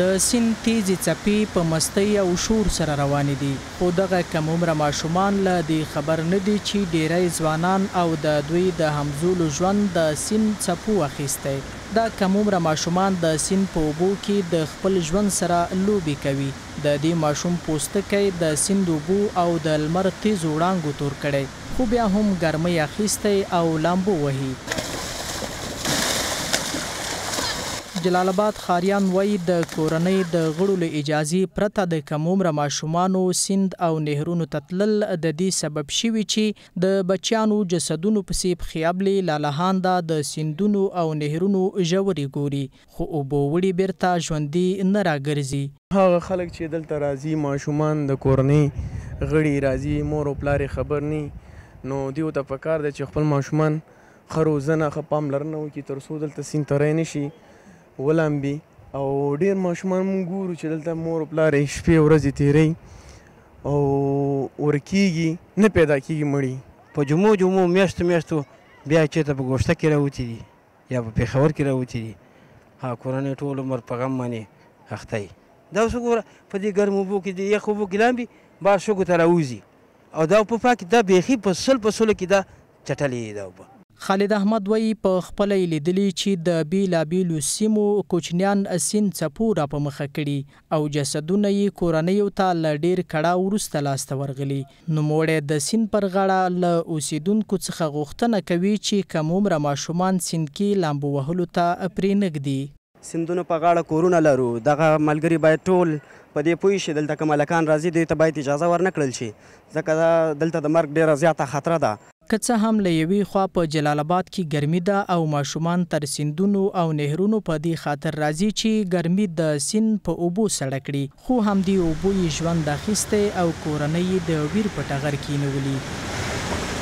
د سیند تېزې څپې په مستۍ او شور سره روانې دي، خو دغه کم عمره ماشومان له دې خبر نه دي چې ډېری ځوانان او د دوی د همزولو ژوند د سیند څپو اخیستی. دا کم عمره ماشومان د سیند په اوبو کې د خپل ژوند سره لوبې کوي. د دې ماشوم پوستکی د سیند اوبو او د لمر تېزو وړانګو تور کړی، خو بیا هم ګرمۍ اخیستی او لامبو وهي. جلال اباد ښاریان وايي، د کورنۍ د غړو له اجازې پرته د کم عمره ماشومانو سیند او نهرونو ته تلل د دې سبب شوي چې د بچیانو جسدونو پسې پښې ابلې لالهانده د سیندونو او نهرونو ژورې ګوري. خو اوبو وړي بېرته ژوندي نه راګرځي. هغه خلک چې دلته راځي، ماشومان، د کورنۍ غړي راځي، مور او پلار یې خبر نه وي، نو دوی ته په کار ده چې خپل ماشومان ښه روزنه، ښه پاملرنه وکړي، تر څو دلته سیند ته رای نه شي، ولامبي او ډېر ماشومان موږ ګورو چې دلته مور او پلار یې شپې او ورځې تېروي او ورکېږي، نه پیدا کېږي، مړي. په جمعو جمعو، میاشتو میاشتو بیا چېرته په ګوشته کې راوتي دي. یا په پېښور کې راوتي دي، هغه کورنۍ ټول عمر په غم باندې اخته وي. دا اوس وګوره، په دې ګرمو اوبو کې، دې یخو اوبو کې لامبي، بار شګو ته راووځي او دا اوبه پاکې، دا بېخي په سل په سلو کې دا چټلې دي دا اوبه. خالد احمد وایي، په خپله یې لیدلي چې د بېلابېلو سیمو کوچنیان سیند څپو راپه مخه کړي او جسدونه یې کورنیو ته له ډېر کړاو وروسته لاسته ورغلي نوموړی د سیند پر غاړه له اوسېدونکو څخه غوښتنه کوي چې کم عمره ماشومان سیند کې لامبو وهلو ته پرې نه ږدي. سیندونو په غاړه کورونه لرو، دغه ملګري باید ټول په دې پوه شي، دلته کوم هلکان راځي دوی ته باید اجازه ورنه کړل شي، ځکه دلته د مرګ ډېره زیاته خطره ده. که څه هم له یوې خوا په جلال اباد کې ګرمي ده او ماشومان تر سیندونو او نهرونو په دې خاطر راځي چې ګرمي د سیند په اوبو سړه کړي، خو همدې اوبو یې ژوند اخیستی او کورنۍ یې د ویر په ټغر کینولي.